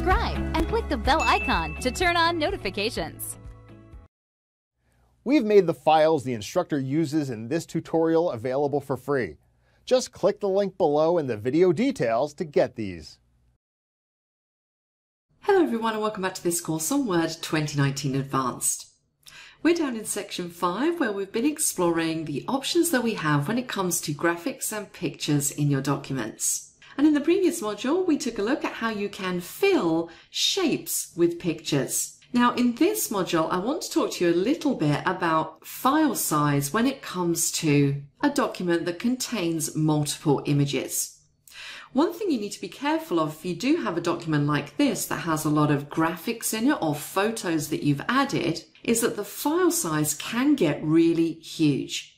subscribe and click the bell icon to turn on notifications. We've made the files the instructor uses in this tutorial available for free. Just click the link below in the video details to get these. Hello everyone and welcome back to this course on Word 2019 Advanced. We're down in section 5 where we've been exploring the options that we have when it comes to graphics and pictures in your documents. And in the previous module we took a look at how you can fill shapes with pictures. Now in this module I want to talk to you a little bit about file size when it comes to a document that contains multiple images. One thing you need to be careful of if you do have a document like this that has a lot of graphics in it or photos that you've added is that the file size can get really huge.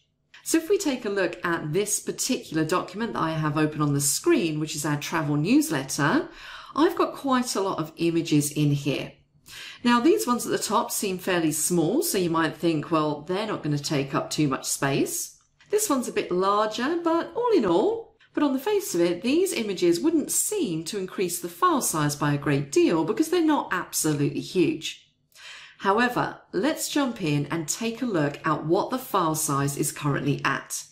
So if we take a look at this particular document that I have open on the screen, which is our travel newsletter, I've got quite a lot of images in here. Now these ones at the top seem fairly small, so you might think, well, they're not going to take up too much space. This one's a bit larger, but all in all, but on the face of it, these images wouldn't seem to increase the file size by a great deal because they're not absolutely huge. However, let's jump in and take a look at what the file size is currently at.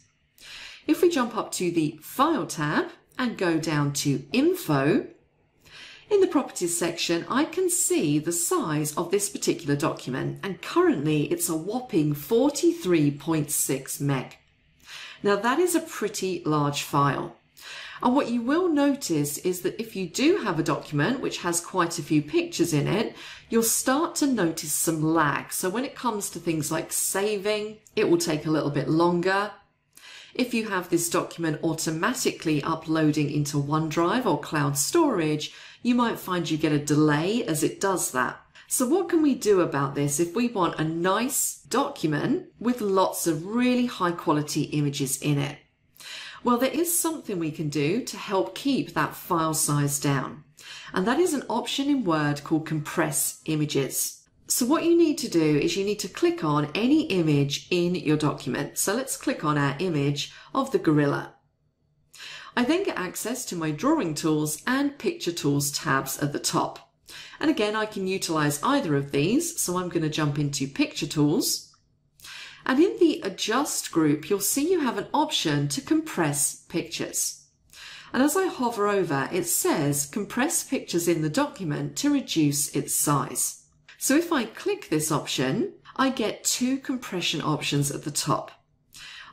If we jump up to the File tab and go down to Info, in the Properties section, I can see the size of this particular document, and currently it's a whopping 43.6 meg. Now that is a pretty large file. And what you will notice is that if you do have a document which has quite a few pictures in it, you'll start to notice some lag. So when it comes to things like saving, it will take a little bit longer. If you have this document automatically uploading into OneDrive or cloud storage, you might find you get a delay as it does that. So what can we do about this if we want a nice document with lots of really high quality images in it? Well, there is something we can do to help keep that file size down. And that is an option in Word called Compress Images. So what you need to do is you need to click on any image in your document. So let's click on our image of the gorilla. I then get access to my drawing tools and picture tools tabs at the top. And again, I can utilize either of these. So I'm going to jump into Picture Tools. And in the Adjust group, you'll see you have an option to compress pictures. And as I hover over, it says compress pictures in the document to reduce its size. So if I click this option, I get two compression options at the top.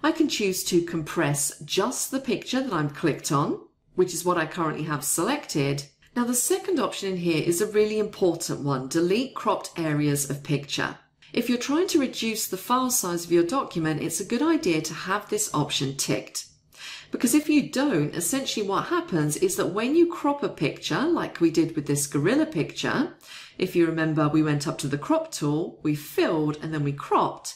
I can choose to compress just the picture that I'm clicked on, which is what I currently have selected, now the second option in here is a really important one, delete cropped areas of picture. If you're trying to reduce the file size of your document, it's a good idea to have this option ticked. Because if you don't, essentially what happens is that when you crop a picture, like we did with this gorilla picture, if you remember we went up to the crop tool, we filled and then we cropped.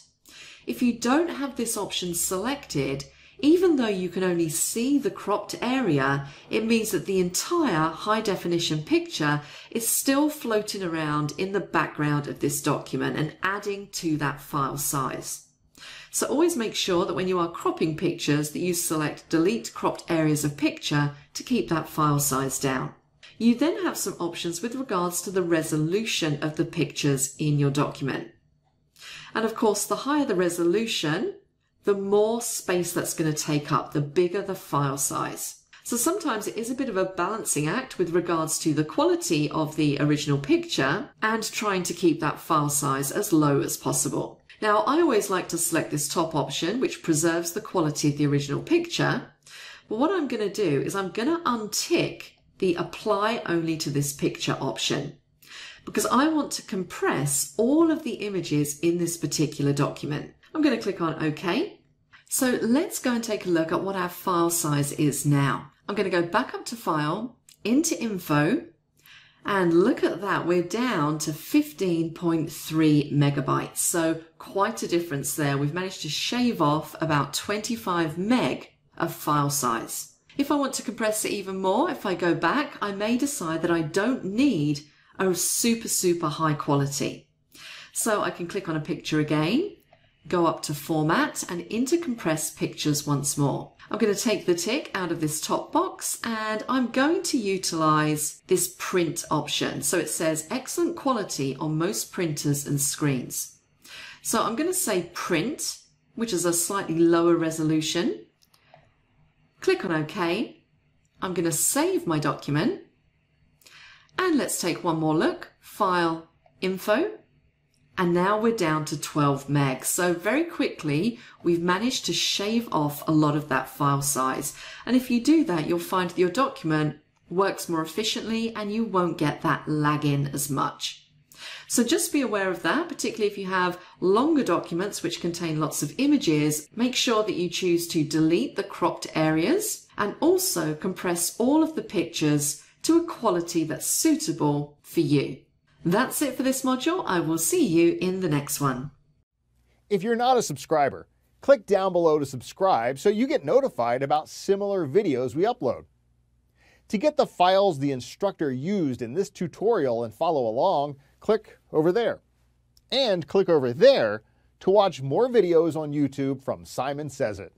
If you don't have this option selected, even though you can only see the cropped area, it means that the entire high definition picture is still floating around in the background of this document and adding to that file size. So always make sure that when you are cropping pictures that you select delete cropped areas of picture to keep that file size down. You then have some options with regards to the resolution of the pictures in your document. And of course, the higher the resolution, the more space that's going to take up, the bigger the file size. So sometimes it is a bit of a balancing act with regards to the quality of the original picture and trying to keep that file size as low as possible. Now, I always like to select this top option, which preserves the quality of the original picture. But what I'm going to do is I'm going to untick the apply only to this picture option because I want to compress all of the images in this particular document. I'm going to click on OK. So let's go and take a look at what our file size is now. I'm going to go back up to File, into Info, and look at that, we're down to 15.3 megabytes. So quite a difference there. We've managed to shave off about 25 meg of file size. If I want to compress it even more, if I go back, I may decide that I don't need a super, super high quality. So I can click on a picture again go up to Format and into Compress Pictures once more. I'm going to take the tick out of this top box and I'm going to utilize this print option. So it says excellent quality on most printers and screens. So I'm going to say print, which is a slightly lower resolution. Click on OK. I'm going to save my document. And let's take one more look. File, Info, and now we're down to 12 meg. So very quickly, we've managed to shave off a lot of that file size. And if you do that, you'll find that your document works more efficiently and you won't get that lag in as much. So just be aware of that, particularly if you have longer documents which contain lots of images, make sure that you choose to delete the cropped areas and also compress all of the pictures to a quality that's suitable for you. That's it for this module. I will see you in the next one. If you're not a subscriber, click down below to subscribe so you get notified about similar videos we upload. To get the files the instructor used in this tutorial and follow along, click over there. And click over there to watch more videos on YouTube from Simon Sez IT.